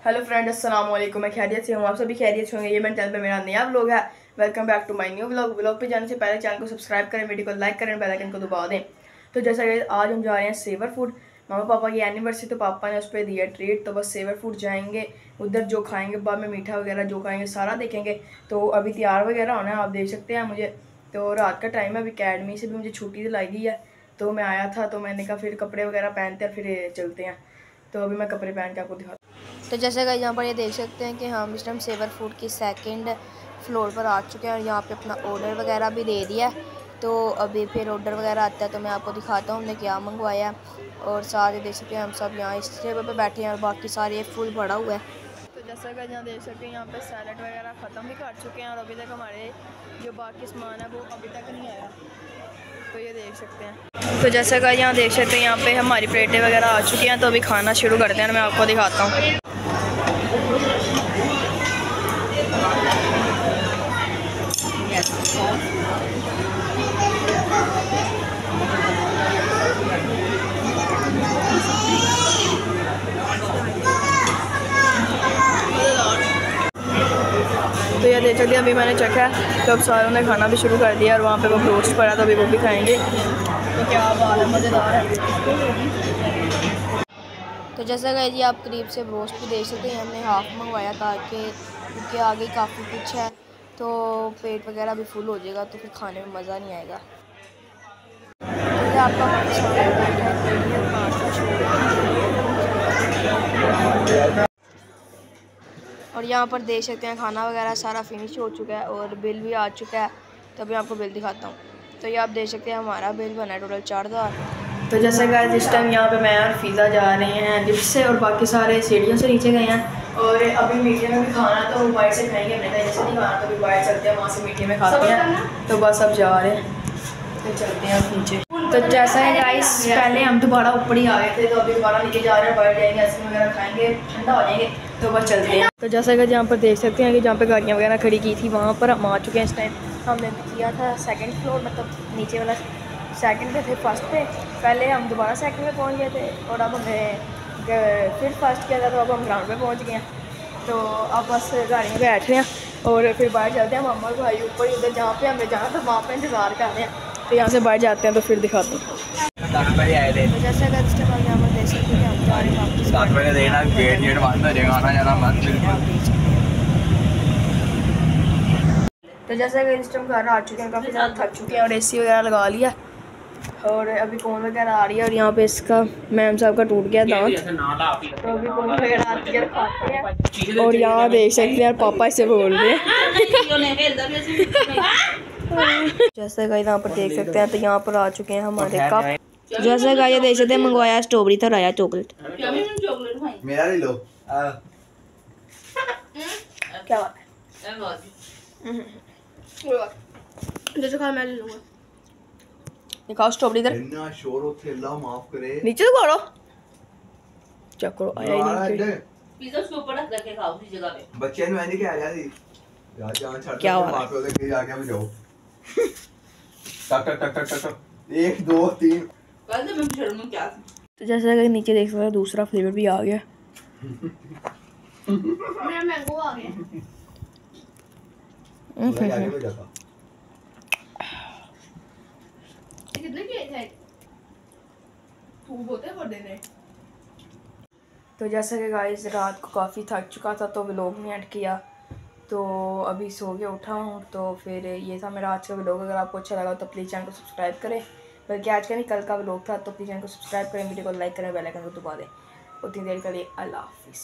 Hello friend अस्सलाम वालेकुम मैं खैरियत से हूँ। आप सभी खैरियत से होंगे। ये मेरे चैनल पे मेरा नया व्लॉग है। Welcome back to my new vlog vlog पे जाने से पहले चैनल को सब्सक्राइब करें वीडियो को लाइक करें बेल आइकन को दबा दें। तो जैसा कि आज हम जा रहे हैं सेवर फ़ूड मामा पापा की एनिवर्सरी तो पापा ने उस पर दिया ट्रीट तो बस सेवर फ़ूड जाएँगे। उधर जो खाएँगे, बाद में मीठा वगैरह जो खाएँगे, सारा देखेंगे। तो अभी तैयार वगैरह होना है, आप देख सकते हैं मुझे। तो रात का टाइम है, अभी अकेडमी से भी मुझे छुट्टी दिलाई गई है। तो मैं आया था तो मैंने कहा फिर कपड़े वगैरह पहनते हैं, फिर चलते हैं। तो अभी मैं कपड़े पहन के आपको दिखा तो जैसे कि यहाँ पर ये देख सकते हैं कि हम इस टाइम सेवर फ़ूड की सेकंड फ्लोर पर आ चुके हैं और यहाँ पे अपना ऑर्डर वगैरह भी दे दिया है। तो अभी फिर ऑर्डर वगैरह आता है तो मैं आपको दिखाता हूँ, हमने क्या मंगवाया और सारे देख सकते हैं, हम सब यहाँ इस टेबल पर बैठे हैं और बाकी सारे फूल भरा हुआ है। तो जैसा कि यहाँ देख सकते हैं, यहाँ पे सैलड वगैरह ख़त्म भी कर चुके हैं और अभी तक हमारे जो बाकी सामान है वो अभी तक नहीं आया। तो ये देख सकते हैं। तो जैसा कि यहाँ देख सकते हैं, यहाँ पे हमारी प्लेटें वगैरह आ चुकी हैं तो अभी खाना शुरू करते हैं मैं आपको दिखाता हूँ। सकते हैं अभी मैंने चखा है तो अब सारों ने खाना भी शुरू कर दिया और वहाँ पे वो रोस्ट पड़ा तो अभी वो भी खाएँगे। तो क्या मज़ेदार है। तो जैसा कि जी आप करीब से रोस्ट भी देख सकते हैं, हमने हाफ़ मंगवाया था कि क्योंकि आगे काफ़ी कुछ है तो पेट वगैरह भी फुल हो जाएगा तो फिर खाने में मज़ा नहीं आएगा। तो आपका और यहाँ पर देख सकते हैं खाना वगैरह सारा फिनिश हो चुका है और बिल भी आ चुका है। तो अभी आपको बिल दिखाता हूँ। तो ये आप देख सकते हैं हमारा बिल बना है टोटल चार हज़ार। तो जैसे गाइस इस टाइम यहाँ पे मैं और फ़ीज़ा जा रहे हैं लिफ्ट से और बाकी सारे सीढ़ियों से नीचे गए हैं। और अभी मीठे में भी खाना तो बाइट से खाएँगे हमने कहा जैसे नहीं खाना तो अभी बाइट चलते हैं वहाँ से मीठे में खाते हैं। तो बस अब जा रहे हैं। तो चलते हैं अब नीचे। तो जैसा है गाइस पहले हम दोबारा ऊपर ही आ गए थे तो अभी दोबारा नीचे जा रहे हैं बाइट जाएँगे आइसक्रीम वगैरह खाएँगे ठंडा हो जाएँगे। तो बस चलते हैं। तो जैसा कि जहाँ पर देख सकते हैं कि जहाँ पे गाड़ियाँ वगैरह खड़ी की थी, वहाँ पर हम आ चुके हैं इस टाइम हमने किया था सेकंड फ्लोर मतलब नीचे वाला सेकंड पे थे फ़र्स्ट पे। पहले हम दोबारा सेकंड पे पहुँच गए थे और अब हमें फिर फ़र्स्ट किया था तो अब हम ग्राउंड पे पहुँच गए हैं। तो अब बस गाड़ी में बैठ रहे हैं और फिर बाहर चलते हैं। मामा भाई ऊपर उधर, जहाँ पे हमें जाना था, वहाँ पे इंतज़ार कर रहे हैं। तो यहाँ से बाहर जाते हैं तो फिर दिखाते हैं। तो जैसे कि हम जा रहे वापस। साथ में देखना गेट गेट बंद जाएगा आना जाना बंद बिल्कुल। तो जैसे कि इस टाइम घर आ चुके हैं काफ़ी ज़्यादा थक चुके हैं और एसी वगैरह लगा लिया। और अभी कौन वगैरह आ रही है और यहाँ पे इसका मैम साहब का टूट गया दांत। तो अभी कौन वगैरह आती है और यहाँ देख सकते हैं यार पापा इसे बोल रहे हैं। जैसे कि यहाँ पर देख सकते हैं तो यहाँ पर आ चुके हैं हमारे कप जैसे कि ये देख सकते हैं मंगवाया स्ट्रॉबेरी था आया चॉकलेट मेरा ले लो क्या बात है जैसे खा मैं ले लूँगा दिखाओ स्ट्रॉबेरी इधर इतना शोर हो खेला माफ़ करे नीचे तो करो चेक करो आया ही नहीं पिज्जा उसके ऊपर रख रखे खाओ उसी जगह पे बच्चे ने मैंने क्या आया थी यार जान छड़ क्या हो रहा है? आके हम जाओ टक टक टक टक टक टक एक दो तीन कल तो तो जैसा कि नीचे देख सकते हो दूसरा फ्लेवर भी आ गया। मेरा मैंगो आ गया। उधर आगे में जाता कितने किए थे? तू बोलते बड़े ने तो जैसा कि गाइस रात को काफ़ी थक चुका था तो व्लॉग नहीं ऐड किया। तो अभी सो के उठा हूँ तो फिर ये था मेरा आज का व्लॉग अगर आपको अच्छा लगा तो प्लीज़ चैनल को सब्सक्राइब करें। बल्कि आज का नहीं, कल का व्लॉग था तो प्लीज़ चैनल को सब्सक्राइब करें वीडियो को लाइक करें बेल आइकन को दबा दें। उतनी देर के लिए अल्लाह हाफिज़।